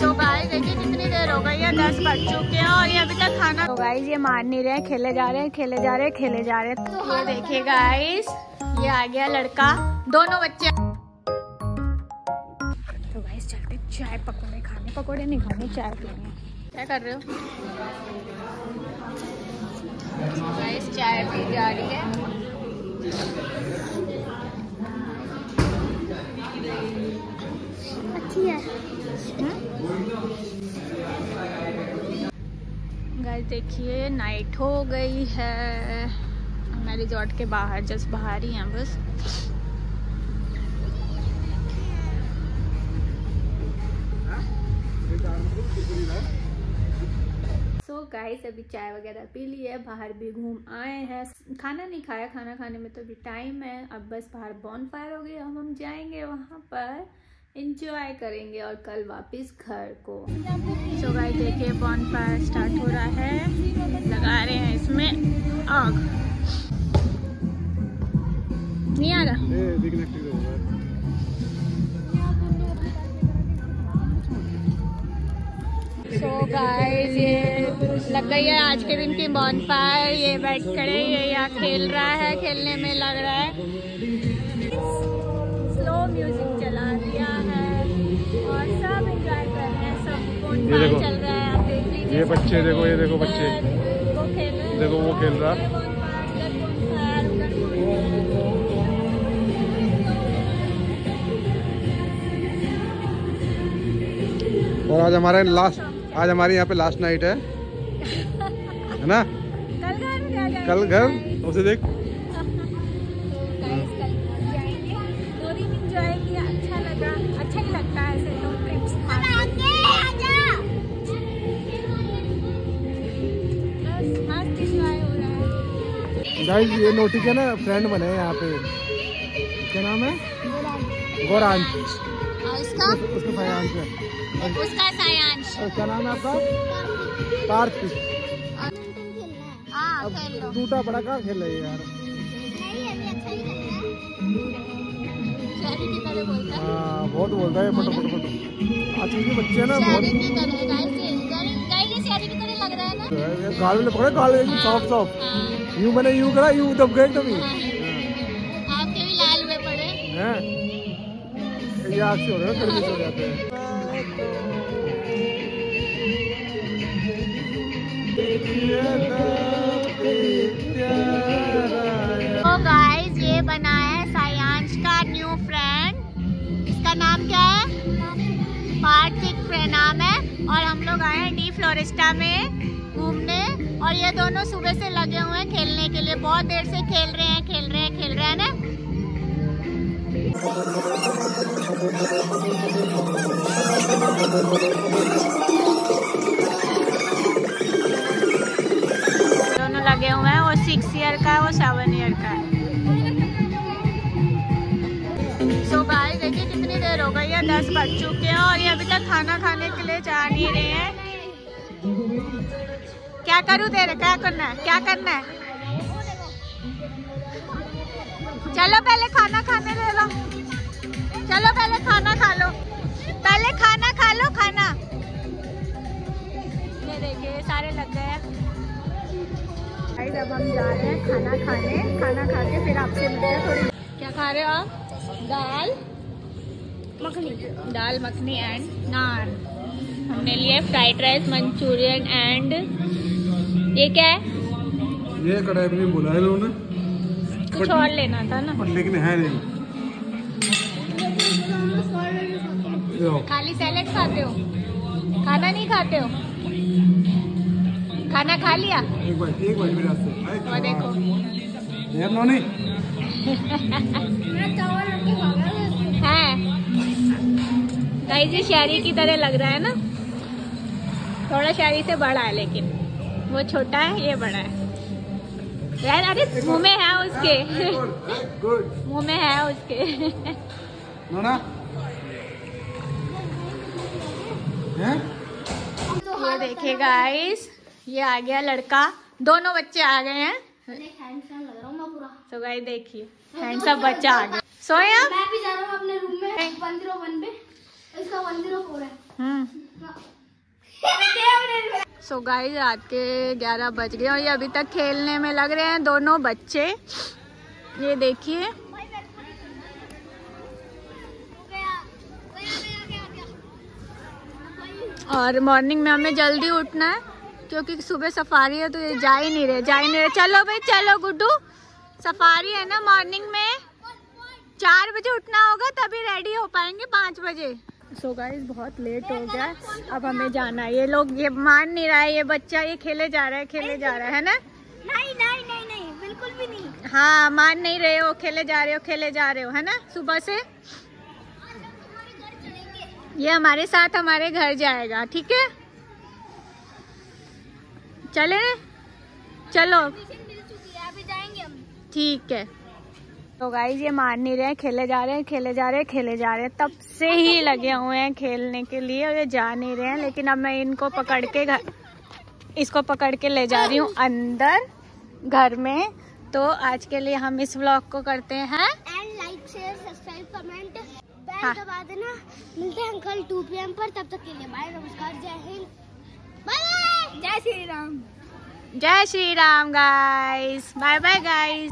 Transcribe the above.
So guys देखिए कितनी देर हो गई है दस बज चुके हैं और ये अभी तक खाना तो गाइस ये मार नहीं रहे खेले जा रहे हैं खेले जा रहे हैं खेले जा रहे हैं। तो ये देखिए गाइस ये आ गया लड़का दोनों बच्चे। तो गाइस चलते चाय पकौड़े खाने पकौड़े नहीं खाने चाय पीने। क्या कर रहे हो? गाइस चाय पी जा रही है। गाइस देखिए नाइट हो गई है। मैं रिजॉर्ट के बाहर जस्ट बाहर ही हैं बस। सो गाइस अभी चाय वगैरह पी ली है, बाहर भी घूम आए हैं। खाना नहीं खाया, खाना खाने में तो अभी टाइम है। अब बस बाहर बॉन फायर हो गई, अब हम जाएँगे वहाँ पर। इंजॉय करेंगे और कल वापस घर को। सो गाइस देखिए बॉन फायर स्टार्ट हो रहा है। लगा रहे हैं इसमें आग। नहीं आ रहा? सो गाइस ये लग गई है आज के दिन की बॉन फायर ये बैठ खड़े ये यहाँ खेल रहा है खेलने में लग रहा है। स्लो म्यूज़िक ये देखो। ये बच्चे देखो, ये देखो बच्चे। उधर वो खेल रहे हैं। देखो वो खेल रहा। और आज हमारे लास्ट आज हमारी यहाँ पे लास्ट नाइट है। है ना? कल घर उसे देख। गाइस ये नोटी के ना फ्रेंड बने हैं यहाँ पे। क्या नाम है? गोरान उसके? उसका सायांश। और क्या नाम है आपका? पार्थ हाँ अब टूटा बड़ा कहाँ खेल रहे यार? तरह है। हाँ बहुत बोलता है फटो फटो फटो। आजकल के बच्चे हैं ना बहुत है गाल में पकड़े गाल सॉफ्ट सॉफ्ट हाँ। यूँ मैंने यूँ करा यूँ दब गए एकदम ही। आपके भी लाल हुए पड़े। हैं? ये आग से हो रहा है हो जाते हैं। तो गाइस ये बना है सायांश का न्यू फ्रेंड इसका नाम क्या है? पार्थिक फ्रेंड नाम है और हम लोग आए हैं डी फ्लोरिस्टा में घूमने। और ये दोनों सुबह से लगे हुए हैं खेलने के लिए। बहुत देर से खेल रहे हैं, खेल रहे हैं, खेल रहे हैं ना? दोनों लगे हुए हैं, वो सिक्स ईयर का है, वो सेवन ईयर का है। सो गाइस देखिए कितनी देर हो गई है, दस बज चुके हैं और ये अभी तक खाना खाने के लिए जा नहीं रहे हैं। क्या करूँ तेरे? क्या करना है? क्या करना है? चलो पहले खाना खाने ले लो। चलो पहले खाना खा लो। पहले खाना खा लो खाना। ये देखिए सारे लग गए हैं। अब हम जा रहे हैं खाना खाने। खाना खा के फिर आपसे मिलते हैं थोड़ी। क्या खा रहे हो आप? दाल। मखनी। दाल मखनी एंड नान हमने लिए फ्राइड राइस मंचूरियन एंड ये क्या है? ये कढ़ाई पनीर बोला है इन्होंने कुछ और लेना था ना। पर लेकिन है नहीं। खाली सैलेड खाते हो? खाना नहीं खाते हो? खाना खा लिया? एक बार एक बार मेरे से। और देखो। यार नोनी है। गाइस ये शहरी की तरह लग रहा है ना। थोड़ा शहरी से बड़ा है लेकिन। वो छोटा है ये बड़ा है। यार अरे मुँह में है उसके। गुड मुँह में है उसके। नोना? हैं? ये देखिए गाइस ये आ गया लड़का। दोनों बच्चे आ गए हैं। तो गाइस देखिए हैंडसम बच्चा आ गया। सोए आप? मैं भी जा रहा हूँ अपने रूम में वन ज़ीरो वन पे। इसका वन ज़ीरो फोर है। सो गाइस रात के 11 बज गए और ये अभी तक खेलने में लग रहे हैं दोनों बच्चे। ये देखिए। और मॉर्निंग में हमें जल्दी उठना है, क्योंकि सुबह सफारी है तो ये जा ही नहीं रहे, जा ही नहीं रहे। चलो भाई, चलो गुड्डू। सफारी है ना मॉर्निंग में। चार बजे उठना होगा, तभी रेडी हो पाएँगे पाँच बजे। सो so गाइस बहुत लेट हो गया। अब हमें जाना है। ये लोग ये मान नहीं रहा है ये बच्चा ये खेले जा रहा है खेले जा रहा है ना? नहीं नहीं नहीं नहीं बिल्कुल भी नहीं। हाँ मान नहीं रहे हो खेले जा रहे हो खेले जा रहे हो है ना? सुबह से। ये हमारे साथ हमारे घर जाएगा ठीक है? चले? चलो। ठीक है। तो गाइस ये मान नहीं रहे हैं खेले जा रहे हैं खेले जा रहे हैं खेले जा रहे हैं। तब से ही लगे हुए हैं खेलने के लिए और ये जा नहीं रहे हैं। लेकिन अब मैं इनको पकड़ के घर इसको पकड़ के ले जा रही हूँ अंदर घर में। तो आज के लिए हम इस व्लॉग को करते हैं। And like share subscribe comment हाँ। दबा देना। मिलते हैं कल 2 पीएम पर। तब तक के लिए बाय नमस्कार जय हिंद। बाय जय श्री राम। जय Shri Ram guys bye bye guys